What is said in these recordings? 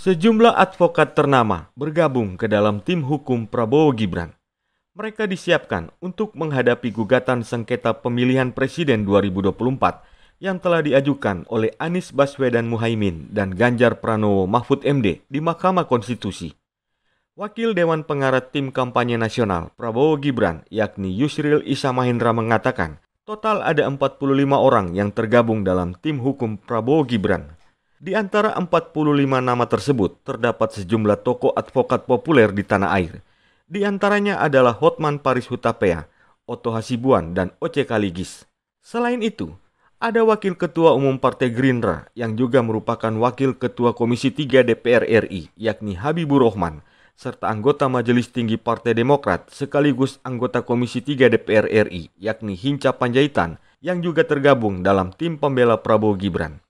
Sejumlah advokat ternama bergabung ke dalam tim hukum Prabowo Gibran. Mereka disiapkan untuk menghadapi gugatan sengketa pemilihan presiden 2024 yang telah diajukan oleh Anies Baswedan Muhaimin dan Ganjar Pranowo Mahfud MD di Mahkamah Konstitusi. Wakil Dewan Pengarah Tim Kampanye Nasional Prabowo Gibran yakni Yusril Isa Mahendra mengatakan, total ada 45 orang yang tergabung dalam tim hukum Prabowo Gibran. Di antara 45 nama tersebut terdapat sejumlah tokoh advokat populer di tanah air. Di antaranya adalah Hotman Paris Hutapea, Otto Hasibuan, dan Oce Kaligis. Selain itu, ada Wakil Ketua Umum Partai Gerindra yang juga merupakan Wakil Ketua Komisi 3 DPR RI, yakni Habibur Rahman, serta anggota Majelis Tinggi Partai Demokrat sekaligus anggota Komisi 3 DPR RI, yakni Hinca Panjaitan, yang juga tergabung dalam tim pembela Prabowo Gibran.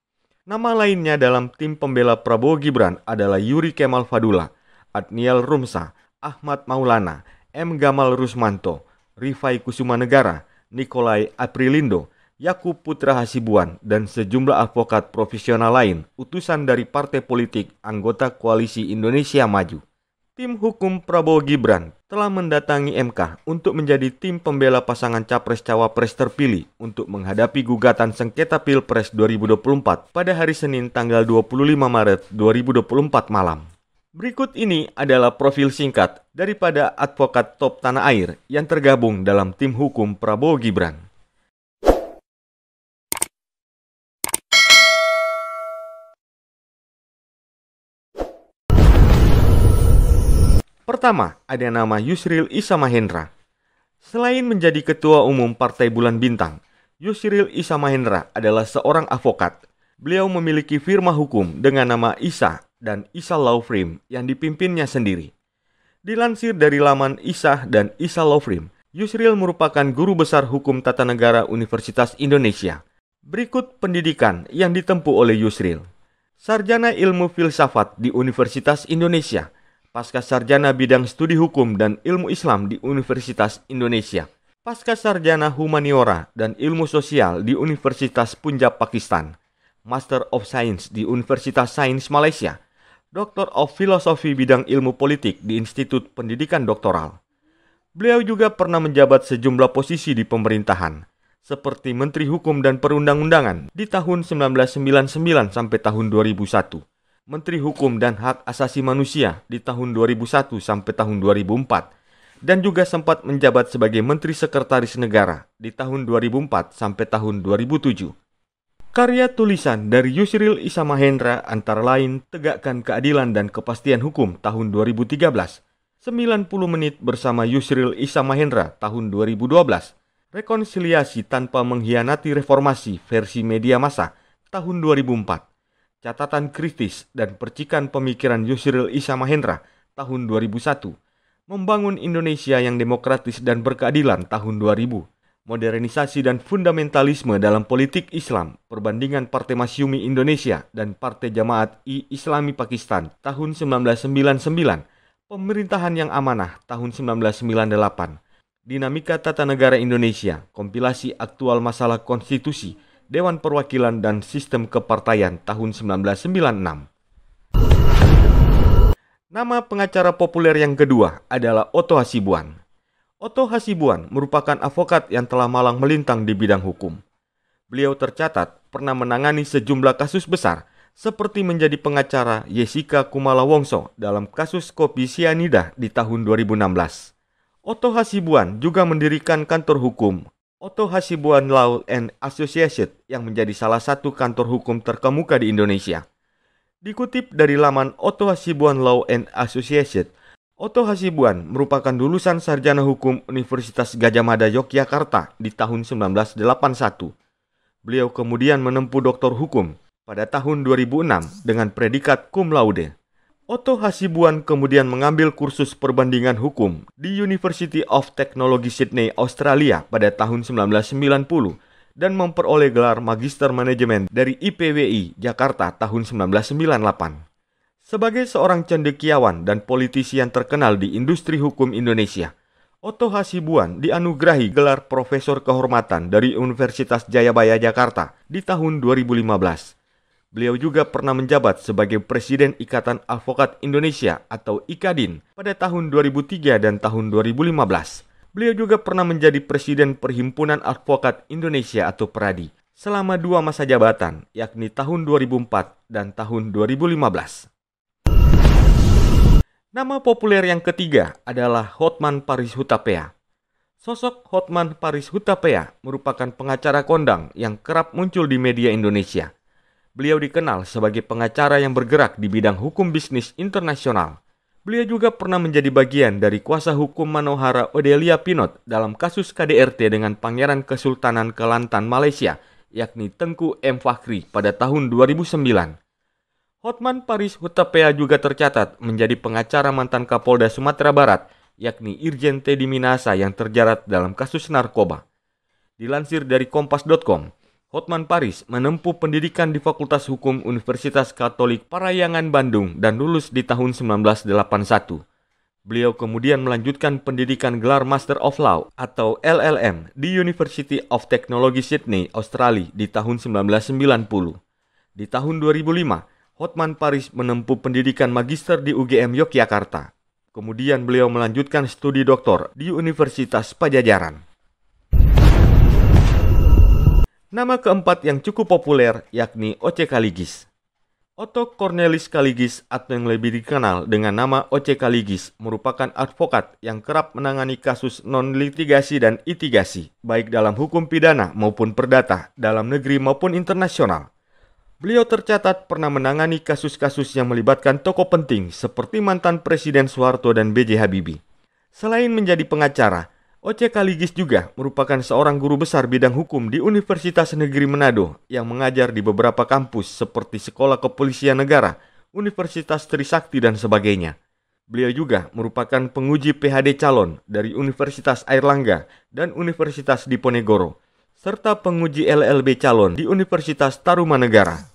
Nama lainnya dalam tim pembela Prabowo Gibran adalah Yuri Kemal Fadula, Adniel Rumsa, Ahmad Maulana, M. Gamal Rusmanto, Rifai Kusuma Negara, Nikolai Aprilindo, Yakub Putra Hasibuan, dan sejumlah advokat profesional lain utusan dari partai politik anggota Koalisi Indonesia Maju. Tim hukum Prabowo Gibran telah mendatangi MK untuk menjadi tim pembela pasangan capres-cawapres terpilih untuk menghadapi gugatan sengketa Pilpres 2024 pada hari Senin tanggal 25 Maret 2024 malam. Berikut ini adalah profil singkat daripada advokat top tanah air yang tergabung dalam tim hukum Prabowo Gibran. Pertama, ada nama Yusril Isa Mahendra. Selain menjadi ketua umum Partai Bulan Bintang, Yusril Isa Mahendra adalah seorang avokat. Beliau memiliki firma hukum dengan nama Isa dan Isa Law Firm yang dipimpinnya sendiri. Dilansir dari laman Isa dan Isa Law Firm, Yusril merupakan guru besar hukum tata negara Universitas Indonesia. Berikut pendidikan yang ditempuh oleh Yusril. Sarjana Ilmu Filsafat di Universitas Indonesia – Pasca Sarjana Bidang Studi Hukum dan Ilmu Islam di Universitas Indonesia, Pasca Sarjana Humaniora dan Ilmu Sosial di Universitas Punjab Pakistan, Master of Science di Universitas Sains Malaysia, Doctor of Philosophy Bidang Ilmu Politik di Institut Pendidikan Doktoral. Beliau juga pernah menjabat sejumlah posisi di pemerintahan, seperti Menteri Hukum dan Perundang-undangan di tahun 1999 sampai tahun 2001 Menteri Hukum dan Hak Asasi Manusia di tahun 2001 sampai tahun 2004 dan juga sempat menjabat sebagai Menteri Sekretaris Negara di tahun 2004 sampai tahun 2007. Karya tulisan dari Yusril Isa Mahendra antara lain Tegakkan Keadilan dan Kepastian Hukum tahun 2013, 90 menit bersama Yusril Isa Mahendra tahun 2012, Rekonsiliasi tanpa mengkhianati reformasi versi media massa tahun 2004, catatan kritis dan percikan pemikiran Yusril Isa Mahendra tahun 2001, membangun Indonesia yang demokratis dan berkeadilan tahun 2000, modernisasi dan fundamentalisme dalam politik Islam, perbandingan Partai Masyumi Indonesia dan Partai Jamaat I Islami Pakistan tahun 1999, pemerintahan yang amanah tahun 1998, dinamika tata negara Indonesia, kompilasi aktual masalah konstitusi, Dewan Perwakilan dan Sistem Kepartaian tahun 1996. Nama pengacara populer yang kedua adalah Otto Hasibuan. Otto Hasibuan merupakan avokat yang telah malang melintang di bidang hukum. Beliau tercatat pernah menangani sejumlah kasus besar seperti menjadi pengacara Jessica Kumala Wongso dalam kasus kopi sianida di tahun 2016. Otto Hasibuan juga mendirikan kantor hukum Otto Hasibuan Law and Association yang menjadi salah satu kantor hukum terkemuka di Indonesia. Dikutip dari laman Otto Hasibuan Law and Association, Otto Hasibuan merupakan lulusan sarjana hukum Universitas Gajah Mada Yogyakarta di tahun 1981. Beliau kemudian menempuh doktor hukum pada tahun 2006 dengan predikat cum laude. Otto Hasibuan kemudian mengambil kursus perbandingan hukum di University of Technology Sydney, Australia pada tahun 1990 dan memperoleh gelar Magister Manajemen dari IPWI Jakarta tahun 1998. Sebagai seorang cendekiawan dan politisi yang terkenal di industri hukum Indonesia, Otto Hasibuan dianugerahi gelar Profesor Kehormatan dari Universitas Jayabaya Jakarta di tahun 2015. Beliau juga pernah menjabat sebagai Presiden Ikatan Advokat Indonesia atau IKADIN pada tahun 2003 dan tahun 2015. Beliau juga pernah menjadi Presiden Perhimpunan Advokat Indonesia atau PERADI selama dua masa jabatan, yakni tahun 2004 dan tahun 2015. Nama populer yang ketiga adalah Hotman Paris Hutapea. Sosok Hotman Paris Hutapea merupakan pengacara kondang yang kerap muncul di media Indonesia – Beliau dikenal sebagai pengacara yang bergerak di bidang hukum bisnis internasional. Beliau juga pernah menjadi bagian dari kuasa hukum Manohara Odelia Pinot dalam kasus KDRT dengan Pangeran Kesultanan Kelantan Malaysia, yakni Tengku M. Fakhri pada tahun 2009. Hotman Paris Hutapea juga tercatat menjadi pengacara mantan Kapolda Sumatera Barat, yakni Irjen Teddy Minasa yang terjerat dalam kasus narkoba. Dilansir dari kompas.com, Hotman Paris menempuh pendidikan di Fakultas Hukum Universitas Katolik Parayangan Bandung dan lulus di tahun 1981. Beliau kemudian melanjutkan pendidikan gelar Master of Law atau LLM di University of Technology Sydney, Australia di tahun 1990. Di tahun 2005, Hotman Paris menempuh pendidikan magister di UGM Yogyakarta. Kemudian beliau melanjutkan studi doktor di Universitas Pajajaran. Nama keempat yang cukup populer yakni Oce Kaligis. Otto Cornelis Kaligis atau yang lebih dikenal dengan nama Oce Kaligis merupakan advokat yang kerap menangani kasus non-litigasi dan itigasi, baik dalam hukum pidana maupun perdata, dalam negeri maupun internasional. Beliau tercatat pernah menangani kasus-kasus yang melibatkan tokoh penting seperti mantan Presiden Soeharto dan B.J. Habibie. Selain menjadi pengacara, Oce Kaligis juga merupakan seorang guru besar bidang hukum di Universitas Negeri Manado yang mengajar di beberapa kampus seperti Sekolah Kepolisian Negara, Universitas Trisakti, dan sebagainya. Beliau juga merupakan penguji PhD calon dari Universitas Airlangga dan Universitas Diponegoro, serta penguji LLB calon di Universitas Tarumanegara.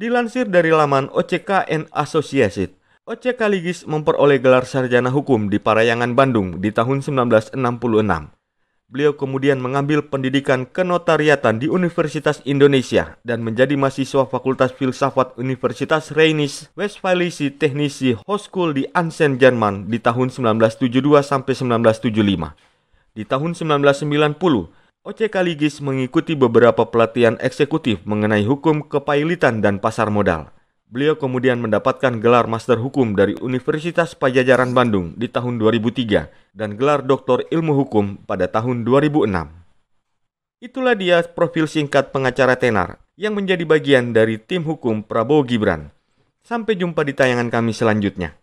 Dilansir dari laman OCKN Associated, Oce Kaligis memperoleh gelar sarjana hukum di Parayangan Bandung di tahun 1966. Beliau kemudian mengambil pendidikan kenotariatan di Universitas Indonesia dan menjadi mahasiswa Fakultas Filsafat Universitas Rheinische Westfalische Technische Hochschule di Ansen, Jerman di tahun 1972 sampai 1975. Di tahun 1990, Oce Kaligis mengikuti beberapa pelatihan eksekutif mengenai hukum kepailitan dan pasar modal. Beliau kemudian mendapatkan gelar Master Hukum dari Universitas Pajajaran Bandung di tahun 2003 dan gelar Doktor Ilmu Hukum pada tahun 2006. Itulah dia profil singkat pengacara tenar yang menjadi bagian dari tim hukum Prabowo Gibran. Sampai jumpa di tayangan kami selanjutnya.